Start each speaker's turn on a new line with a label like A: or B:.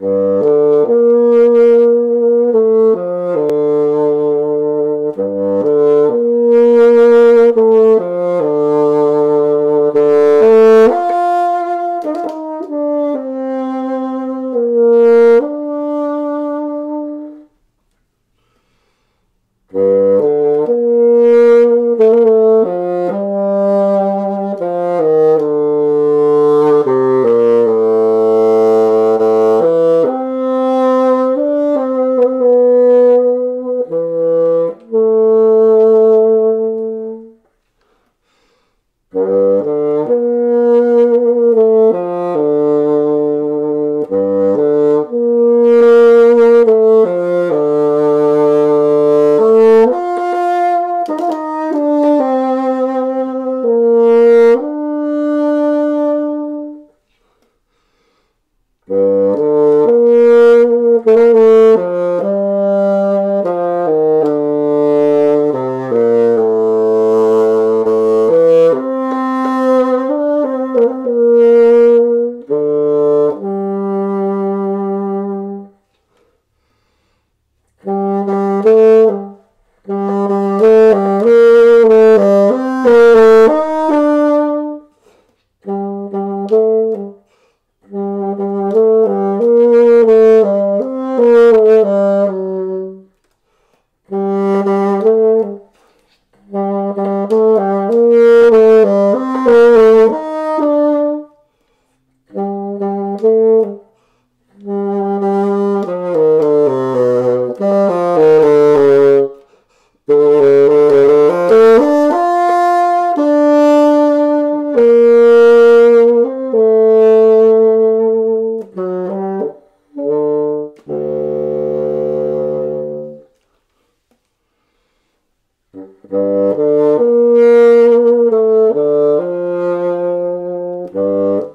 A: mm Uh Mm-hmm. Bye.